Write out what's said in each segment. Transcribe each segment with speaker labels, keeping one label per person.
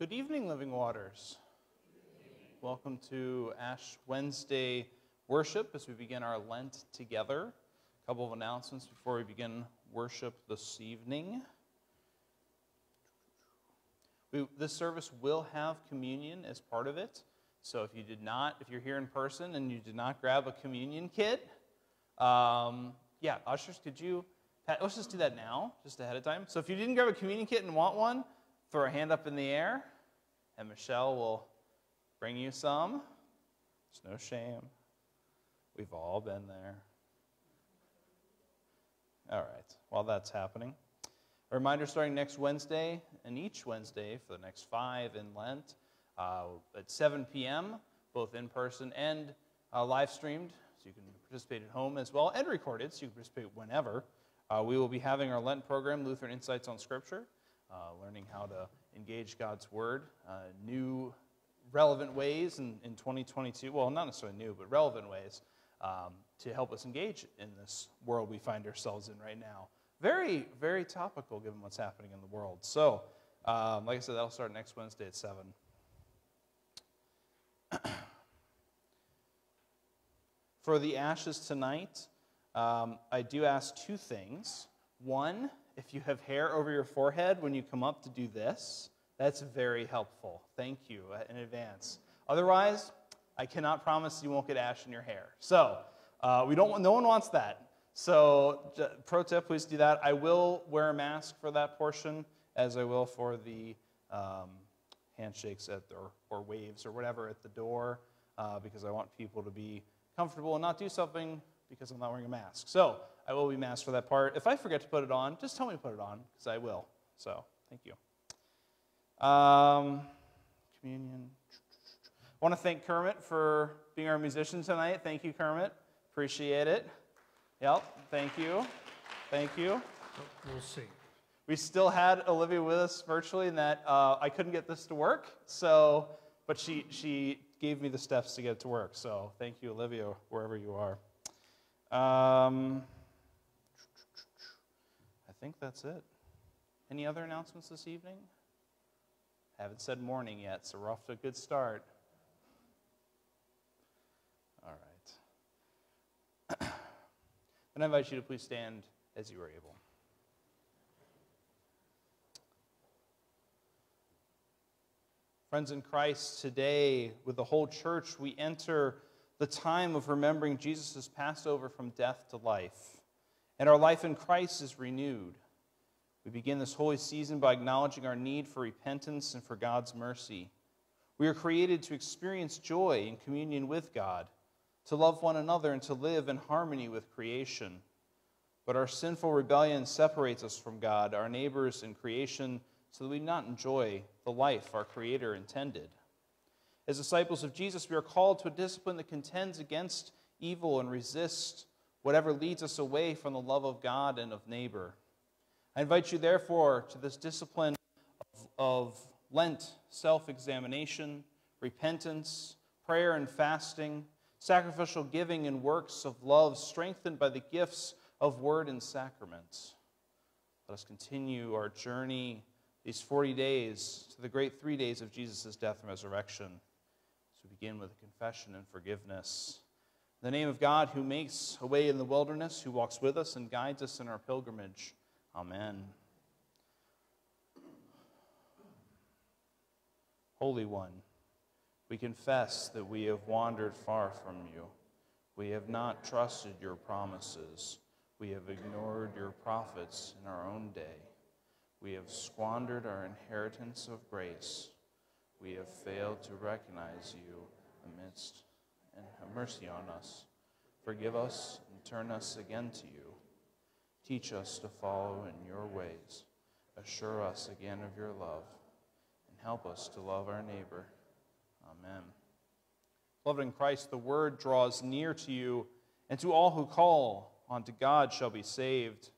Speaker 1: Good evening, Living Waters. Welcome to Ash Wednesday worship as we begin our Lent together. A couple of announcements before we begin worship this evening. We, this service will have communion as part of it. So if you did not, if you're here in person and you did not grab a communion kit, um, yeah, ushers, could you? Let's just do that now, just ahead of time. So if you didn't grab a communion kit and want one, throw a hand up in the air, and Michelle will bring you some. It's no shame. We've all been there. All right, while that's happening, a reminder starting next Wednesday and each Wednesday for the next five in Lent uh, at 7 p.m., both in person and uh, live streamed, so you can participate at home as well, and recorded, so you can participate whenever. Uh, we will be having our Lent program, Lutheran Insights on Scripture, uh, learning how to engage God's Word, uh, new relevant ways in, in 2022. Well, not necessarily new, but relevant ways um, to help us engage in this world we find ourselves in right now. Very, very topical given what's happening in the world. So, um, like I said, that'll start next Wednesday at 7. For the ashes tonight, um, I do ask two things. One, if you have hair over your forehead when you come up to do this, that's very helpful. Thank you uh, in advance. Otherwise, I cannot promise you won't get ash in your hair. So, uh, we don't. No one wants that. So, pro tip: please do that. I will wear a mask for that portion, as I will for the um, handshakes at or, or waves or whatever at the door. uh, because I want people to be comfortable and not do something because I'm not wearing a mask. So I will be masked for that part. If I forget to put it on, just tell me to put it on because I will. So thank you. Um, communion. I want to thank Kermit for being our musician tonight. Thank you, Kermit. Appreciate it. Yep, thank you. Thank you.
Speaker 2: We'll see.
Speaker 1: We still had Olivia with us virtually, in that uh, I couldn't get this to work. So, but she she gave me the steps to get it to work. So, thank you, Olivia, wherever you are. Um, think that's it. Any other announcements this evening? Haven't said morning yet, so we're off to a good start. All right. and I invite you to please stand as you are able. Friends in Christ, today, with the whole church, we enter the time of remembering Jesus' Passover from death to life. And our life in Christ is renewed. We begin this holy season by acknowledging our need for repentance and for God's mercy. We are created to experience joy in communion with God, to love one another, and to live in harmony with creation. But our sinful rebellion separates us from God, our neighbors, and creation, so that we do not enjoy the life our Creator intended. As disciples of Jesus, we are called to a discipline that contends against evil and resists whatever leads us away from the love of God and of neighbor. I invite you, therefore, to this discipline of, of Lent self examination, repentance, prayer and fasting, sacrificial giving, and works of love strengthened by the gifts of word and sacrament. Let us continue our journey these 40 days to the great three days of Jesus' death and resurrection. So we begin with a confession and forgiveness. The name of God, who makes a way in the wilderness, who walks with us and guides us in our pilgrimage. Amen. Holy One, we confess that we have wandered far from you. We have not trusted your promises. We have ignored your prophets in our own day. We have squandered our inheritance of grace. We have failed to recognize you amidst and have mercy on us. Forgive us and turn us again to you. Teach us to follow in your ways. Assure us again of your love and help us to love our neighbor. Amen. Beloved in Christ, the word draws near to you, and to all who call unto God shall be saved.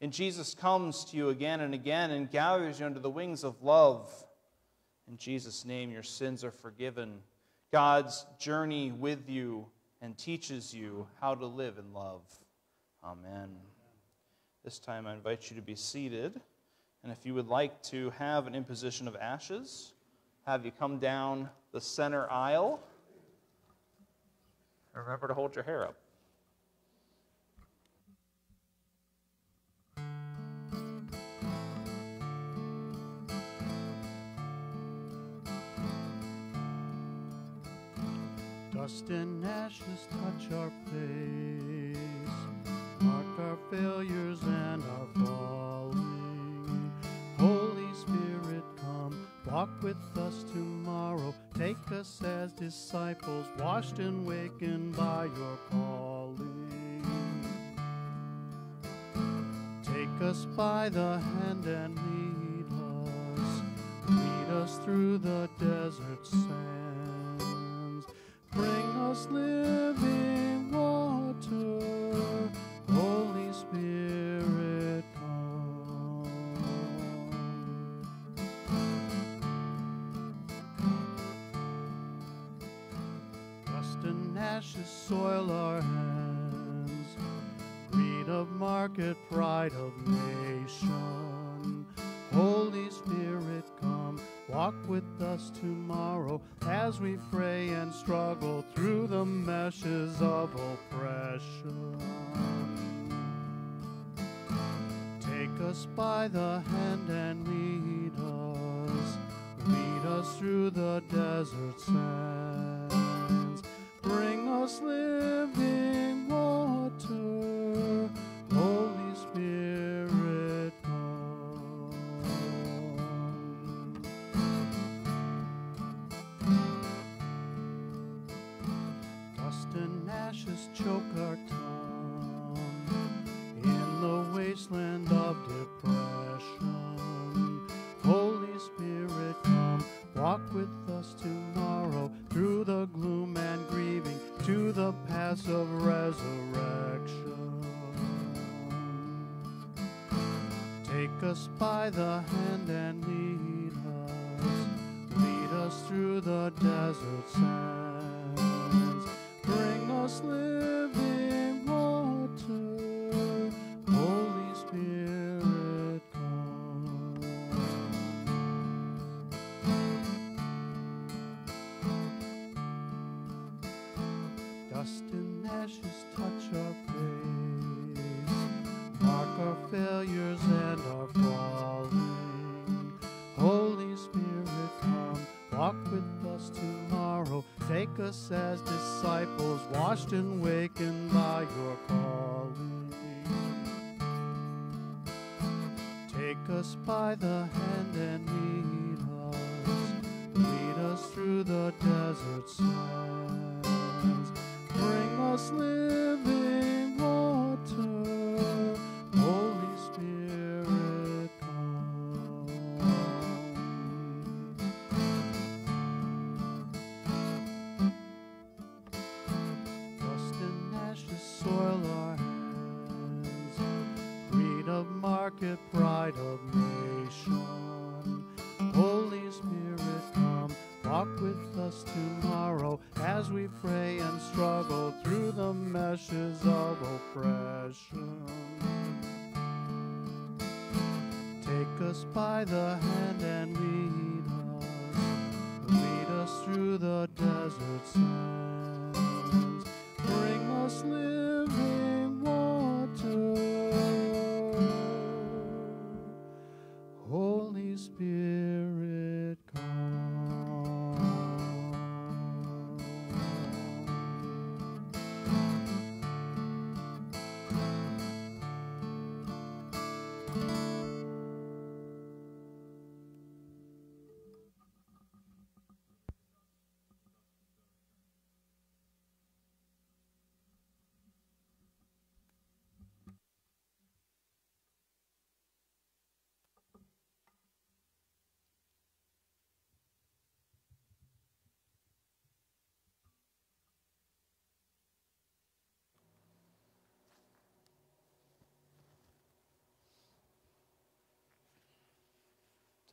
Speaker 1: And Jesus comes to you again and again and gathers you under the wings of love. In Jesus' name, your sins are forgiven. God's journey with you and teaches you how to live in love. Amen. This time, I invite you to be seated. And if you would like to have an imposition of ashes, have you come down the center aisle. Remember to hold your hair up.
Speaker 2: Dust and ashes touch our face, mark our failures and our falling. Holy Spirit, come, walk with us tomorrow. Take us as disciples, washed and wakened by your calling. Take us by the hand and lead us, lead us through the desert sands. Bring us living water, Holy Spirit, come. Dust and ashes soil our hands, greed of market, pride of nation. Holy Spirit, walk with us tomorrow as we pray and struggle through the meshes of oppression. Take us by the hand and lead us, lead us through the desert sands. Bring us living water, Holy walk with us tomorrow through the gloom and grieving to the paths of resurrection. Take us by the hand and lead us, lead us through the desert sands. Bring us living water, failures and our falling. Holy Spirit, come, walk with us tomorrow. Take us as disciples, washed and wakened by your calling. Take us by the hand and lead us, lead us through the desert sands. Bring us living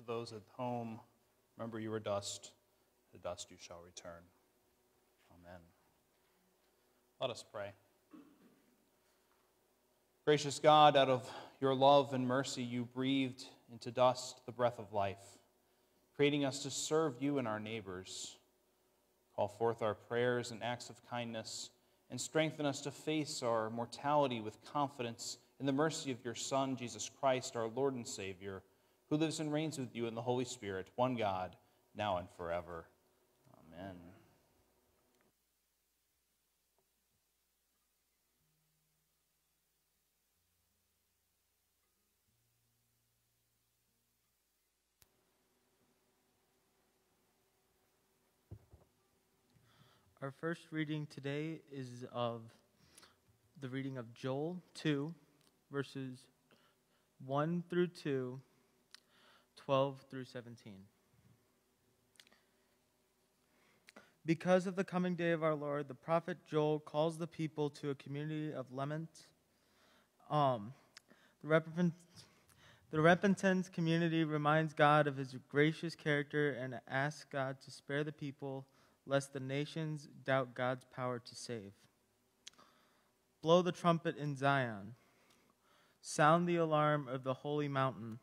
Speaker 1: those at home, remember you are dust, to dust you shall return. Amen. Let us pray. Gracious God, out of your love and mercy, you breathed into dust the breath of life, creating us to serve you and our neighbors. Call forth our prayers and acts of kindness, and strengthen us to face our mortality with confidence in the mercy of your Son, Jesus Christ, our Lord and Savior, who lives and reigns with you in the Holy Spirit, one God, now and forever. Amen.
Speaker 3: Our first reading today is of the reading of Joel 2, verses 1 through 2, 12 through 17. Because of the coming day of our Lord, the prophet Joel calls the people to a community of lament. Um, the, repentant, the repentant community reminds God of his gracious character and asks God to spare the people lest the nations doubt God's power to save. Blow the trumpet in Zion. Sound the alarm of the holy mountain.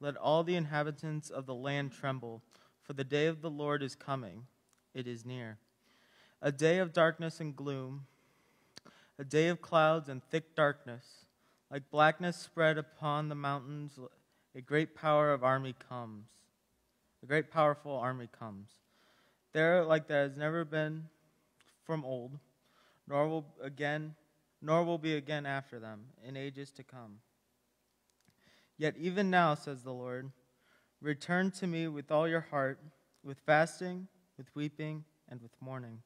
Speaker 3: Let all the inhabitants of the land tremble, for the day of the Lord is coming. It is near. A day of darkness and gloom, a day of clouds and thick darkness. Like blackness spread upon the mountains, a great power of army comes. A great powerful army comes. There, like there has never been from old, nor will again, nor will be again after them in ages to come. Yet even now, says the Lord, return to me with all your heart, with fasting, with weeping, and with mourning.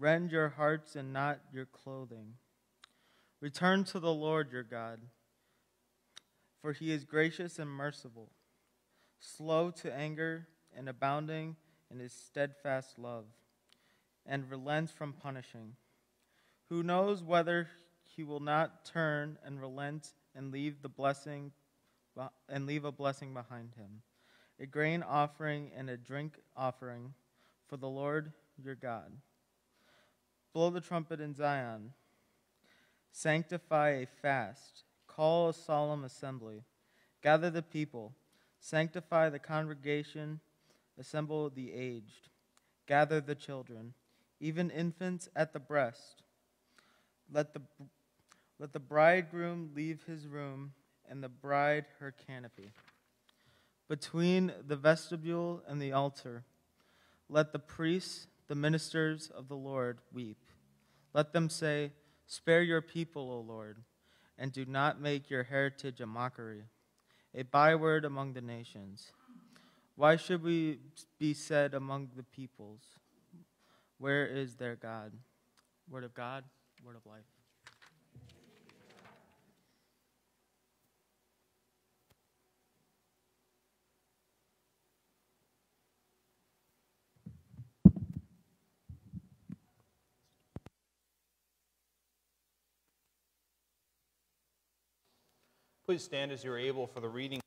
Speaker 3: rend your hearts and not your clothing. Return to the Lord your God, for he is gracious and merciful, slow to anger and abounding in his steadfast love, and relents from punishing. Who knows whether he will not turn and relent and leave the blessing and leave a blessing behind him, a grain offering and a drink offering for the Lord your God. Blow the trumpet in Zion. Sanctify a fast. Call a solemn assembly. Gather the people. Sanctify the congregation. Assemble the aged. Gather the children, even infants at the breast. Let the, let the bridegroom leave his room and the bride her canopy. Between the vestibule and the altar, let the priests, the ministers of the Lord, weep. Let them say, Spare your people, O Lord, and do not make your heritage a mockery, a byword among the nations. Why should we be said among the peoples, Where is their God? Word of God, word of life.
Speaker 1: Please stand as you are able for the reading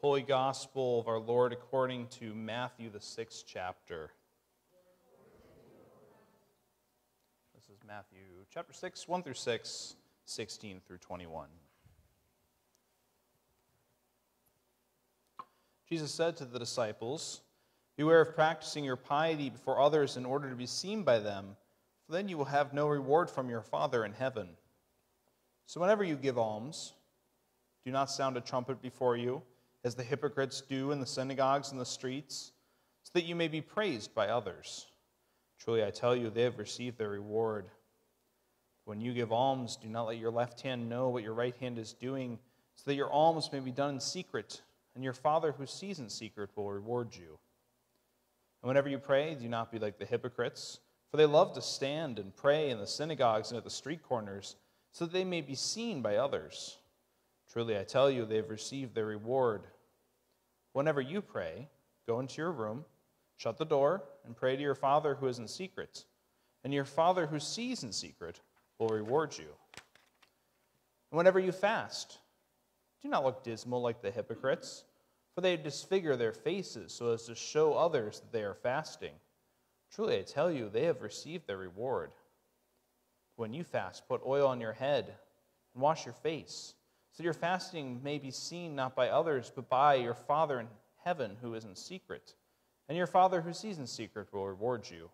Speaker 1: Holy Gospel of our Lord according to Matthew, the sixth chapter. This is Matthew chapter 6, 1 through 6, 16 through 21. Jesus said to the disciples, Beware of practicing your piety before others in order to be seen by them, for then you will have no reward from your Father in heaven. So whenever you give alms, do not sound a trumpet before you, as the hypocrites do in the synagogues and the streets, so that you may be praised by others. Truly, I tell you, they have received their reward. When you give alms, do not let your left hand know what your right hand is doing, so that your alms may be done in secret, and your Father who sees in secret will reward you. And whenever you pray, do not be like the hypocrites, for they love to stand and pray in the synagogues and at the street corners, so that they may be seen by others. Truly, I tell you, they have received their reward. Whenever you pray, go into your room, shut the door, and pray to your Father who is in secret. And your Father who sees in secret will reward you. And whenever you fast, do not look dismal like the hypocrites for they disfigure their faces so as to show others that they are fasting. Truly, I tell you, they have received their reward. When you fast, put oil on your head and wash your face, so your fasting may be seen not by others, but by your Father in heaven who is in secret. And your Father who sees in secret will reward you.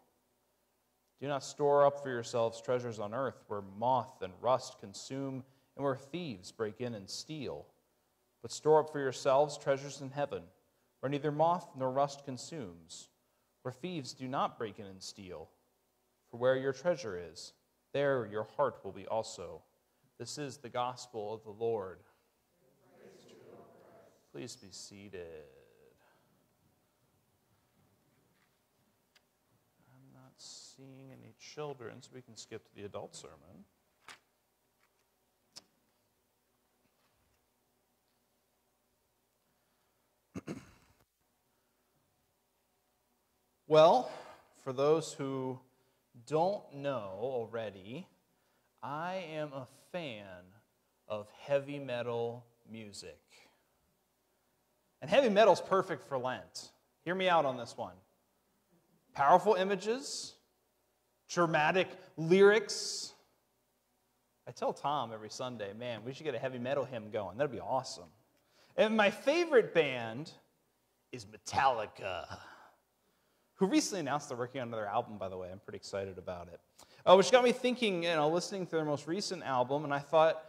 Speaker 1: Do not store up for yourselves treasures on earth where moth and rust consume and where thieves break in and steal but store up for yourselves treasures in heaven, where neither moth nor rust consumes, where thieves do not break in and steal. For where your treasure is, there your heart will be also. This is the gospel of the Lord. Please be seated. I'm not seeing any children, so we can skip to the adult sermon. Well, for those who don't know already, I am a fan of heavy metal music. And heavy metal is perfect for Lent. Hear me out on this one. Powerful images, dramatic lyrics. I tell Tom every Sunday, man, we should get a heavy metal hymn going. That'd be awesome. And my favorite band is Metallica who recently announced they're working on another album, by the way. I'm pretty excited about it. Uh, which got me thinking, you know, listening to their most recent album, and I thought,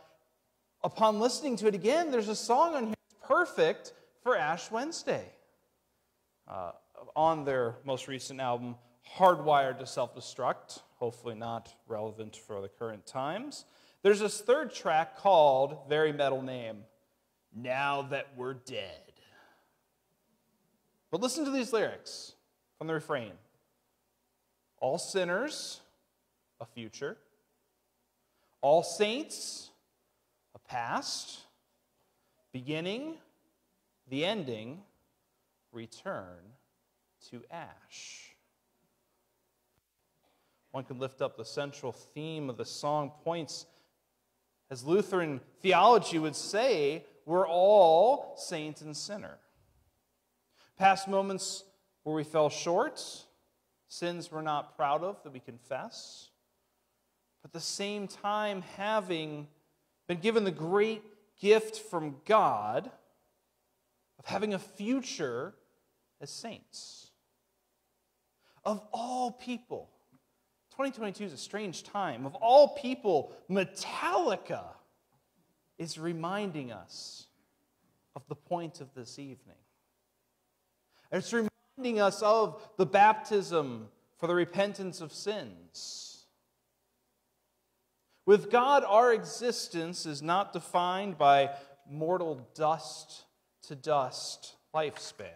Speaker 1: upon listening to it again, there's a song on here that's perfect for Ash Wednesday. Uh, on their most recent album, Hardwired to Self Destruct, hopefully not relevant for the current times. There's this third track called, very metal name, Now That We're Dead. But listen to these lyrics from the refrain All sinners, a future. All saints, a past. Beginning, the ending, return to ash. One can lift up the central theme of the song points, as Lutheran theology would say, we're all saint and sinner. Past moments where we fell short, sins we're not proud of that we confess, but at the same time having been given the great gift from God of having a future as saints. Of all people, 2022 is a strange time. Of all people, Metallica is reminding us of the point of this evening. It's reminding us of the baptism for the repentance of sins with God, our existence is not defined by mortal dust to dust lifespan.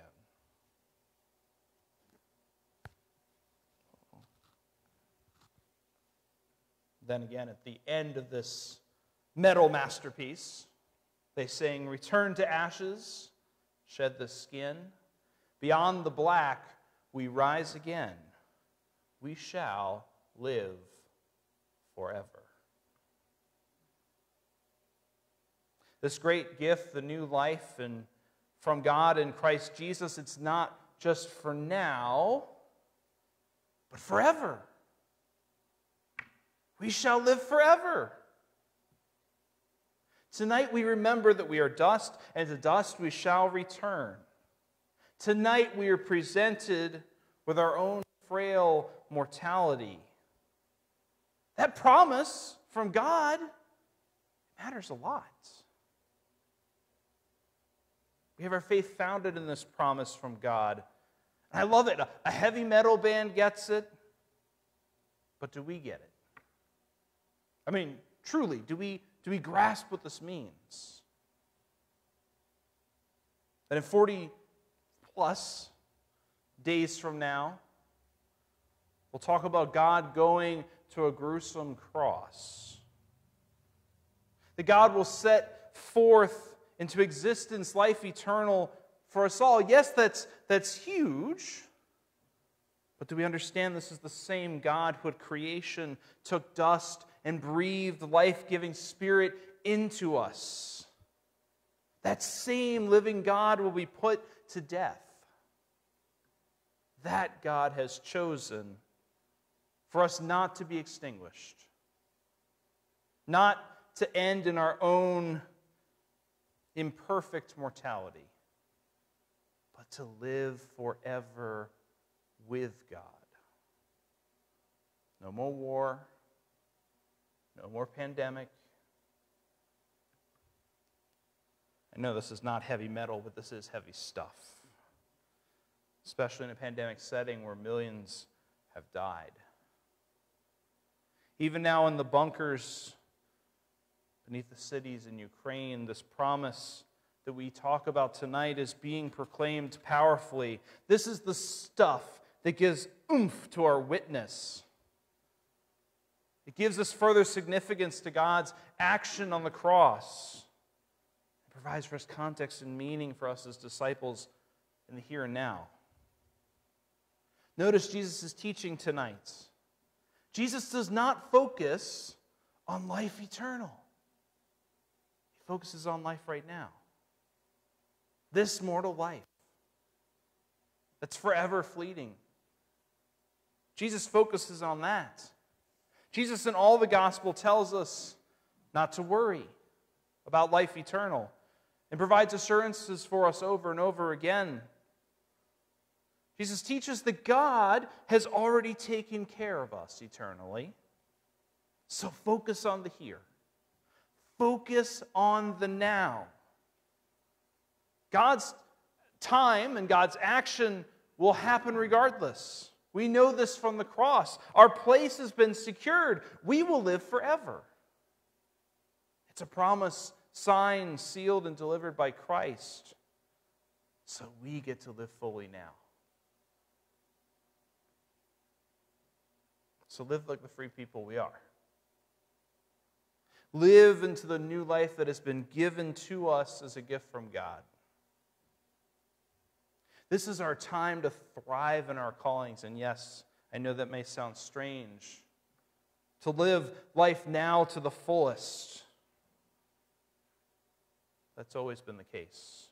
Speaker 1: Then again, at the end of this metal masterpiece, they sing, Return to ashes, shed the skin. Beyond the black, we rise again. We shall live forever. This great gift, the new life and from God in Christ Jesus, it's not just for now, but forever. We shall live forever. Tonight we remember that we are dust, and to dust we shall return. Tonight we are presented with our own frail mortality. That promise from God matters a lot. We have our faith founded in this promise from God. And I love it. A heavy metal band gets it, but do we get it? I mean, truly, do we, do we grasp what this means? That in 40 plus days from now, we'll talk about God going to a gruesome cross. That God will set forth into existence, life eternal for us all. Yes, that's, that's huge. But do we understand this is the same God who at creation took dust and breathed life giving spirit into us? That same living God will be put to death. That God has chosen for us not to be extinguished, not to end in our own imperfect mortality, but to live forever with God. No more war, no more pandemic. I know this is not heavy metal, but this is heavy stuff, especially in a pandemic setting where millions have died. Even now in the bunkers beneath the cities in Ukraine. This promise that we talk about tonight is being proclaimed powerfully. This is the stuff that gives oomph to our witness. It gives us further significance to God's action on the cross. It provides for us context and meaning for us as disciples in the here and now. Notice Jesus' teaching tonight. Jesus does not focus on life eternal he focuses on life right now. This mortal life that's forever fleeting. Jesus focuses on that. Jesus in all the gospel tells us not to worry about life eternal and provides assurances for us over and over again. Jesus teaches that God has already taken care of us eternally. So focus on the here. Focus on the now. God's time and God's action will happen regardless. We know this from the cross. Our place has been secured. We will live forever. It's a promise signed, sealed, and delivered by Christ. so we get to live fully now. So live like the free people we are. Live into the new life that has been given to us as a gift from God. This is our time to thrive in our callings. And yes, I know that may sound strange. To live life now to the fullest. That's always been the case.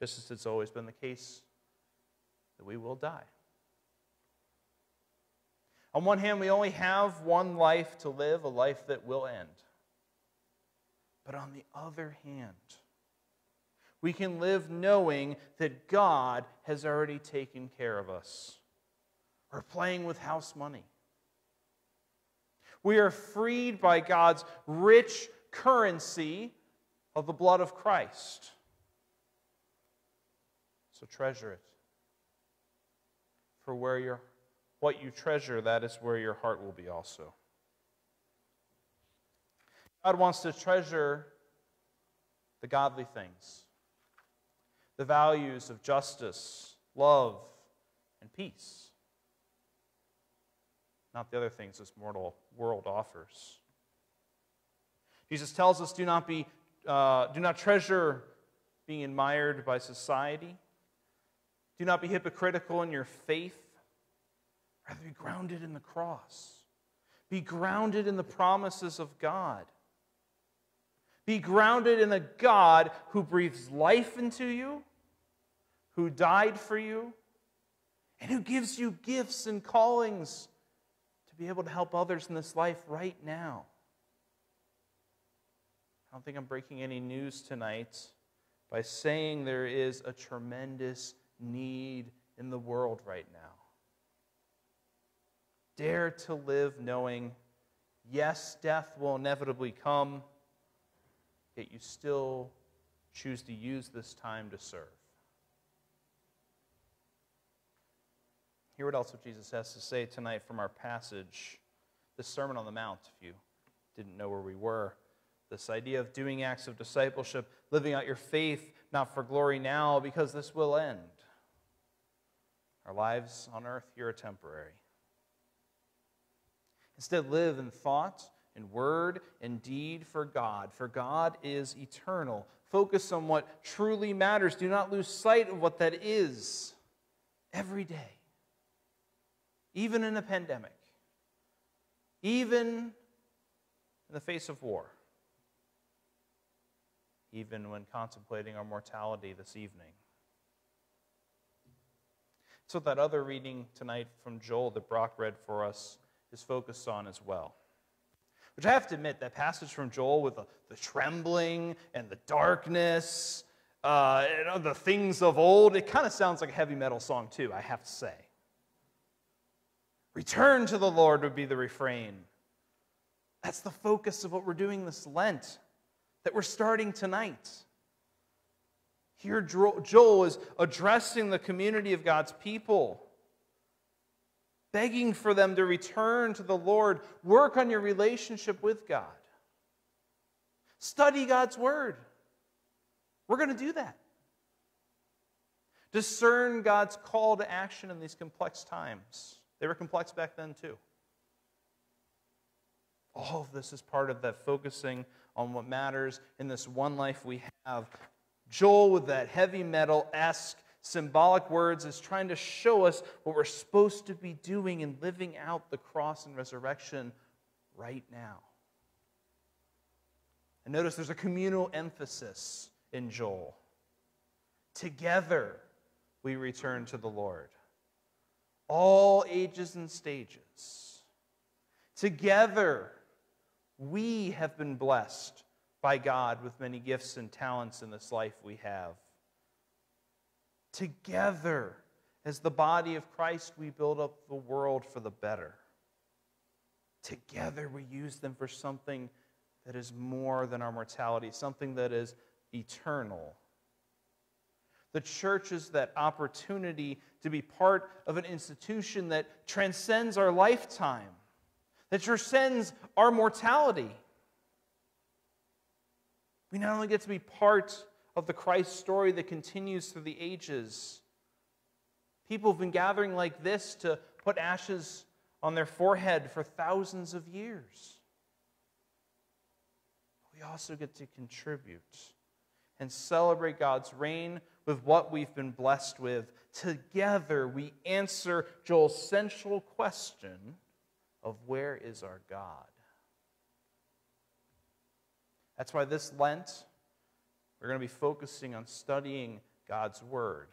Speaker 1: Just as it's always been the case that we will die. On one hand, we only have one life to live, a life that will end. But on the other hand, we can live knowing that God has already taken care of us. We're playing with house money. We are freed by God's rich currency of the blood of Christ. So treasure it. For where your what you treasure, that is where your heart will be also. God wants to treasure the godly things, the values of justice, love, and peace, not the other things this mortal world offers. Jesus tells us do not, be, uh, do not treasure being admired by society. Do not be hypocritical in your faith. Rather, be grounded in the cross. Be grounded in the promises of God. Be grounded in the God who breathes life into you, who died for you, and who gives you gifts and callings to be able to help others in this life right now. I don't think I'm breaking any news tonight by saying there is a tremendous need in the world right now. Dare to live knowing, yes, death will inevitably come, yet you still choose to use this time to serve. Hear what else Jesus has to say tonight from our passage, the Sermon on the Mount, if you didn't know where we were. This idea of doing acts of discipleship, living out your faith, not for glory now, because this will end. Our lives on earth here are temporary. Instead, live in thought, in word, and deed for God, for God is eternal. Focus on what truly matters. Do not lose sight of what that is every day, even in a pandemic, even in the face of war, even when contemplating our mortality this evening. So, that other reading tonight from Joel that Brock read for us is focused on as well. Which I have to admit, that passage from Joel with the, the trembling and the darkness, uh, and the things of old, it kind of sounds like a heavy metal song, too, I have to say. Return to the Lord would be the refrain. That's the focus of what we're doing this Lent, that we're starting tonight. Here, Joel is addressing the community of God's people, begging for them to return to the Lord. Work on your relationship with God, study God's word. We're going to do that. Discern God's call to action in these complex times. They were complex back then, too. All of this is part of that focusing on what matters in this one life we have Joel, with that heavy metal esque symbolic words, is trying to show us what we're supposed to be doing and living out the cross and resurrection right now. And notice there's a communal emphasis in Joel. Together we return to the Lord. All ages and stages. Together we have been blessed by God with many gifts and talents in this life we have. Together, as the body of Christ, we build up the world for the better. Together, we use them for something that is more than our mortality, something that is eternal. The church is that opportunity to be part of an institution that transcends our lifetime, that transcends our mortality. We not only get to be part of the Christ story that continues through the ages. People have been gathering like this to put ashes on their forehead for thousands of years. We also get to contribute and celebrate God's reign with what we've been blessed with. Together, we answer Joel's central question of where is our God? That's why this Lent, we're going to be focusing on studying God's Word.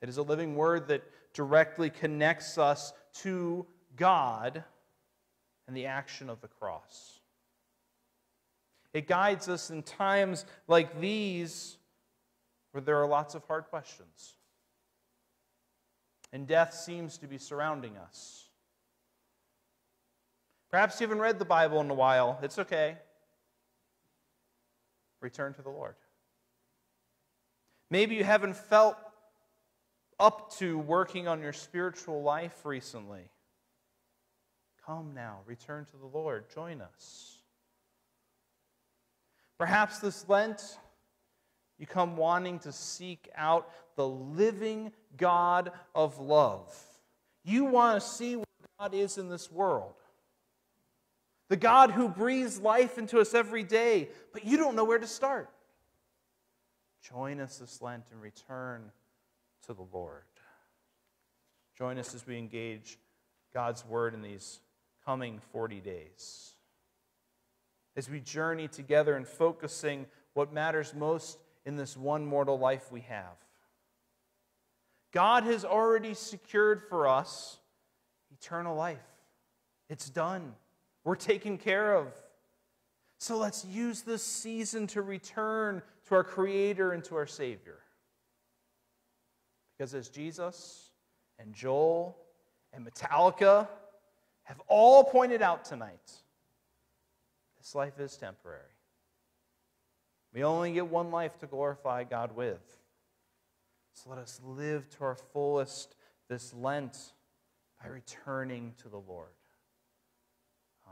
Speaker 1: It is a living Word that directly connects us to God and the action of the cross. It guides us in times like these where there are lots of hard questions. And death seems to be surrounding us. Perhaps you haven't read the Bible in a while. It's okay. Return to the Lord. Maybe you haven't felt up to working on your spiritual life recently. Come now, return to the Lord. Join us. Perhaps this Lent, you come wanting to seek out the living God of love. You want to see what God is in this world. The God who breathes life into us every day, but you don't know where to start. Join us this Lent and return to the Lord. Join us as we engage God's Word in these coming 40 days. As we journey together and focusing what matters most in this one mortal life we have. God has already secured for us eternal life. It's done. We're taken care of. So let's use this season to return to our Creator and to our Savior. Because as Jesus and Joel and Metallica have all pointed out tonight, this life is temporary. We only get one life to glorify God with. So let us live to our fullest this Lent by returning to the Lord.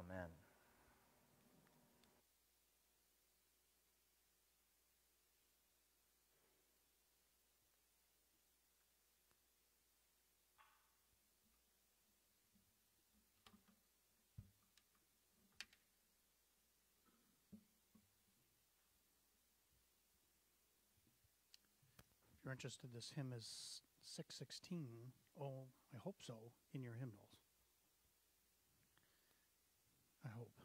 Speaker 1: Amen.
Speaker 2: If you're interested, this hymn is 616. Oh, I hope so, in your hymnals. I hope.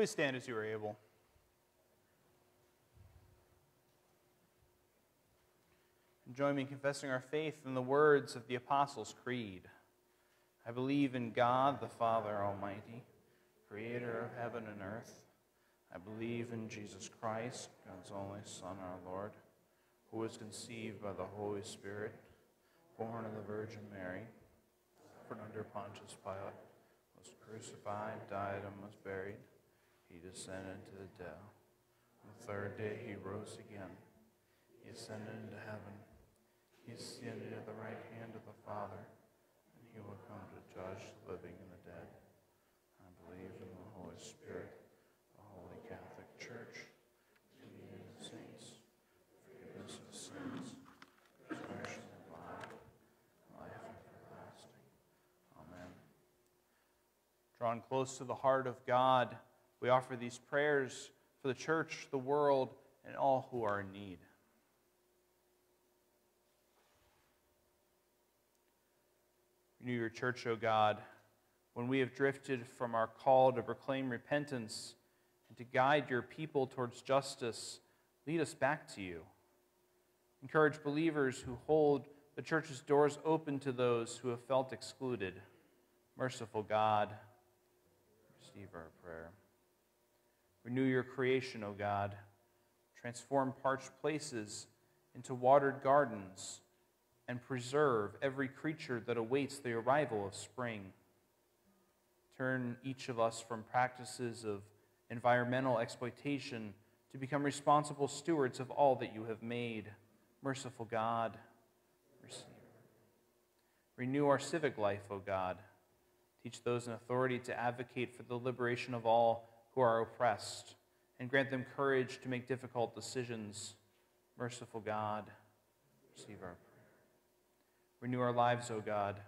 Speaker 1: Please stand as you are able. And join me in confessing our faith in the words of the Apostles' Creed. I believe in God, the Father Almighty, creator of heaven and earth. I believe in Jesus Christ, God's only Son, our Lord, who was conceived by the Holy Spirit, born of the Virgin Mary, suffered under Pontius Pilate, was crucified, died, and was buried. He descended into the dead. The third day he rose again. He ascended into heaven. He is seated at the right hand of the Father, and he will come to judge the living and the dead. I believe in the Holy Spirit the Holy Catholic Church, the communion of saints, forgiveness of sins, resurrection of life, life everlasting. Amen. Drawn close to the heart of God, we offer these prayers for the church, the world, and all who are in need. Renew your church, O God, when we have drifted from our call to proclaim repentance and to guide your people towards justice, lead us back to you. Encourage believers who hold the church's doors open to those who have felt excluded. Merciful God, receive our prayer. Renew your creation, O God. Transform parched places into watered gardens and preserve every creature that awaits the arrival of spring. Turn each of us from practices of environmental exploitation, to become responsible stewards of all that you have made. Merciful God. Renew our civic life, O God. Teach those in authority to advocate for the liberation of all who are oppressed, and grant them courage to make difficult decisions. Merciful God, receive our prayer. Renew our lives, O God.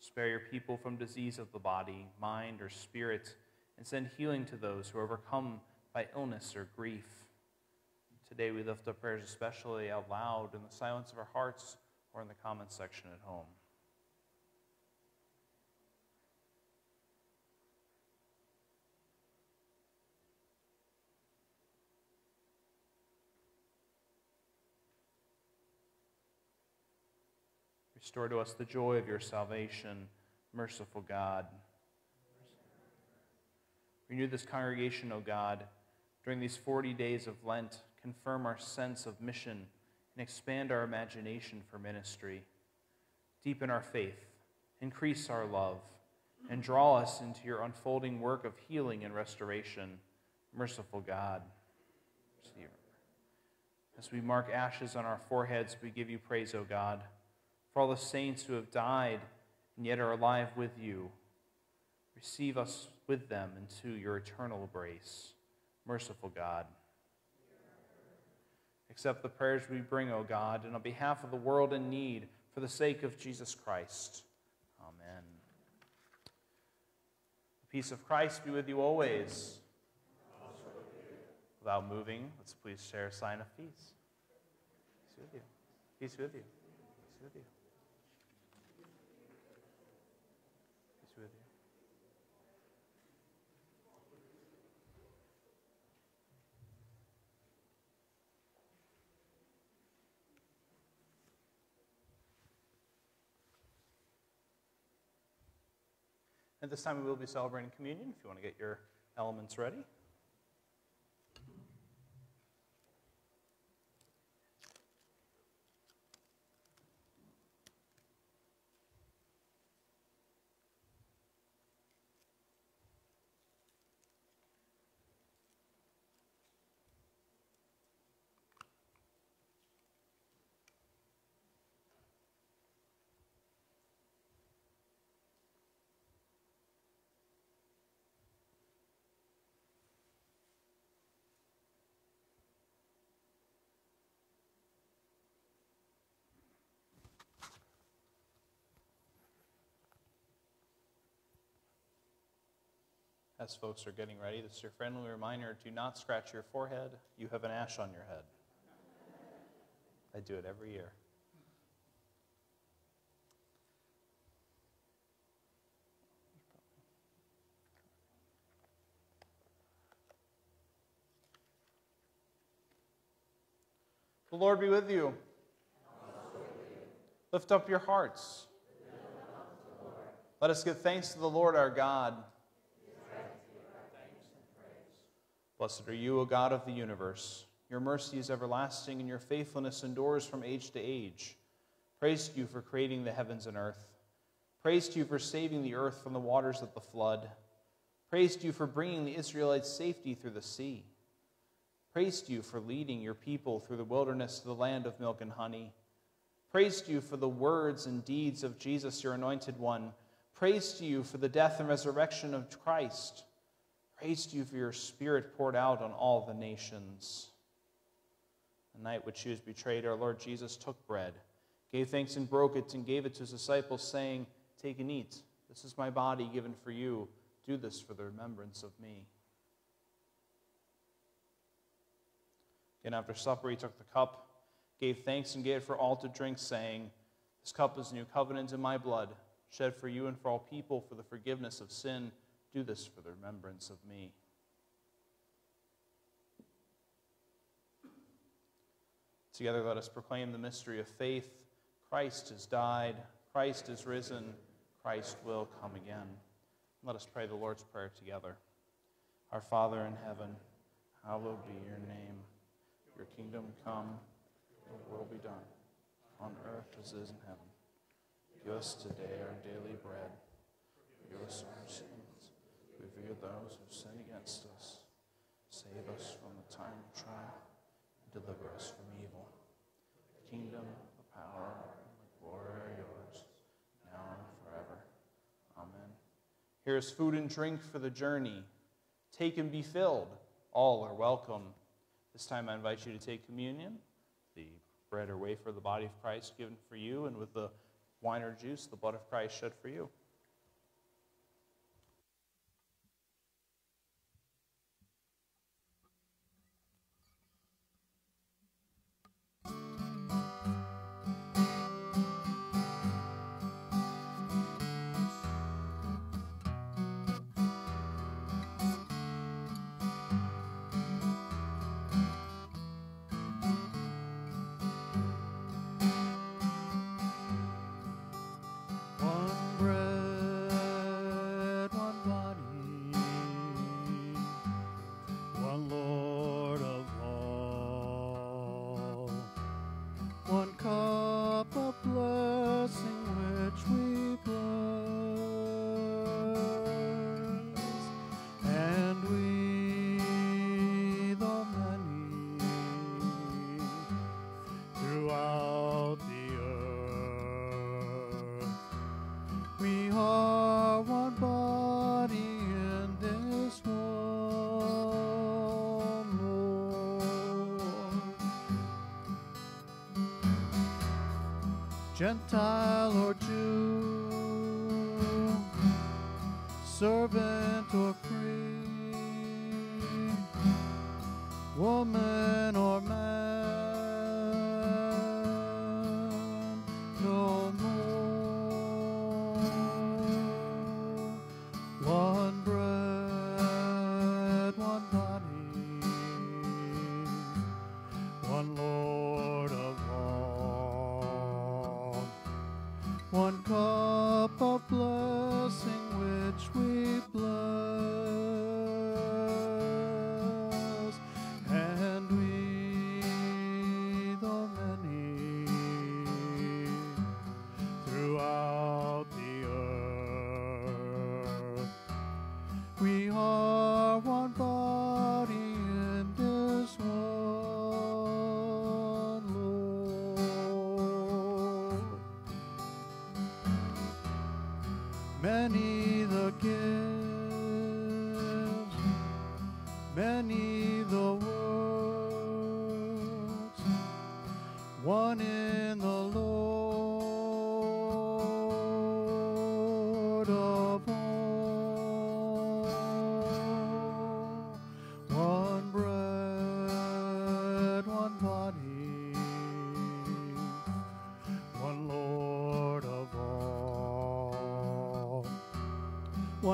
Speaker 1: Spare your people from disease of the body, mind, or spirit and send healing to those who are overcome by illness or grief. Today we lift up prayers especially out loud in the silence of our hearts or in the comments section at home. Restore to us the joy of your salvation, merciful God. Renew this congregation, O God, during these 40 days of Lent. Confirm our sense of mission and expand our imagination for ministry. Deepen our faith, increase our love, and draw us into your unfolding work of healing and restoration. Merciful God. As we mark ashes on our foreheads, we give you praise, O God, for all the saints who have died and yet are alive with you. Receive us with them into your eternal grace. Merciful God. Accept the prayers we bring, O God, and on behalf of the world in need, for the sake of Jesus Christ. Amen. The peace of Christ be with you always. Without moving, let's please share a sign of peace. Peace with you. Peace with you. Peace with you. At this time, we will be celebrating communion if you want to get your elements ready. As folks are getting ready, this is your friendly reminder do not scratch your forehead. You have an ash on your head. I do it every year. The Lord be with you. Lift up your hearts. Let us give thanks to the Lord our God. Blessed are you, O God of the universe. Your mercy is everlasting, and your faithfulness endures from age to age. Praise to you for creating the heavens and earth. Praise to you for saving the earth from the waters of the flood. Praise to you for bringing the Israelites safety through the sea. Praise to you for leading your people through the wilderness to the land of milk and honey. Praise to you for the words and deeds of Jesus, your anointed one. Praise to you for the death and resurrection of Christ. Praise to you for your spirit poured out on all the nations. The night which he was betrayed, our Lord Jesus took bread, gave thanks and broke it, and gave it to his disciples, saying, Take and eat. This is my body given for you. Do this for the remembrance of me. Again, after supper, he took the cup, gave thanks, and gave it for all to drink, saying, This cup is new covenant in my blood, shed for you and for all people for the forgiveness of sin. Do this for the remembrance of me. Together, let us proclaim the mystery of faith. Christ has died, Christ is risen, Christ will come again. Let us pray the Lord's Prayer together. Our Father in heaven, hallowed be your name. Your kingdom come, your will be done, on earth as it is in heaven. Give us today our daily bread. Forgive us our forgive those who sin against us. Save us from the time of trial. And deliver us from evil. The kingdom, the power, and the glory are yours, now and forever. Amen. Here is food and drink for the journey. Take and be filled. All are welcome. This time I invite you to take communion, the bread or wafer, the body of Christ given for you, and with the wine or juice, the blood of Christ shed for you.
Speaker 2: Gentile or Jew, servant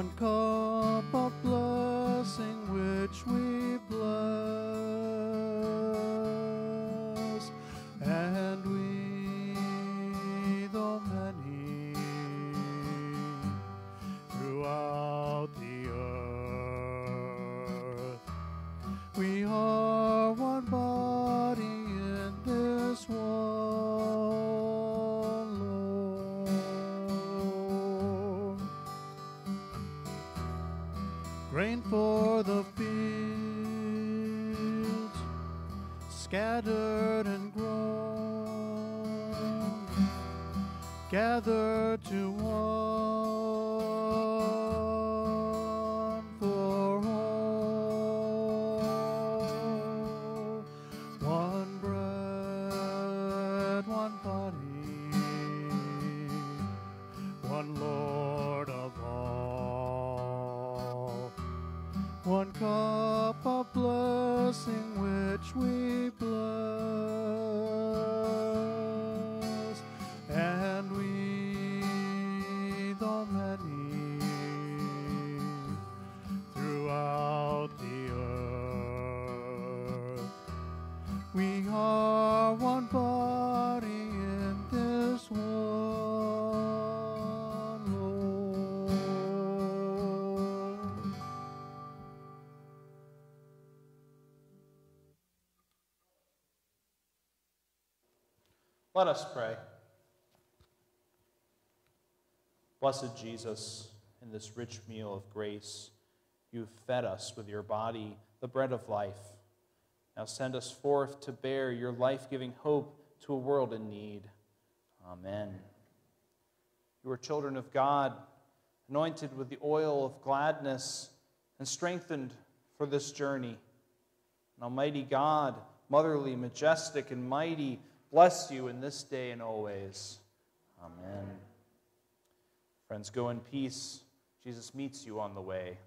Speaker 2: One cup Cup of blessing which we us pray. Blessed Jesus, in this rich meal of grace, you have fed us with your body, the bread of life. Now send us forth to bear your life giving hope to a world in need. Amen. You are children of God, anointed with the oil of gladness and strengthened for this journey. And Almighty God, motherly, majestic, and mighty, bless you in this day and always. Amen. Friends, go in peace. Jesus meets you on the way.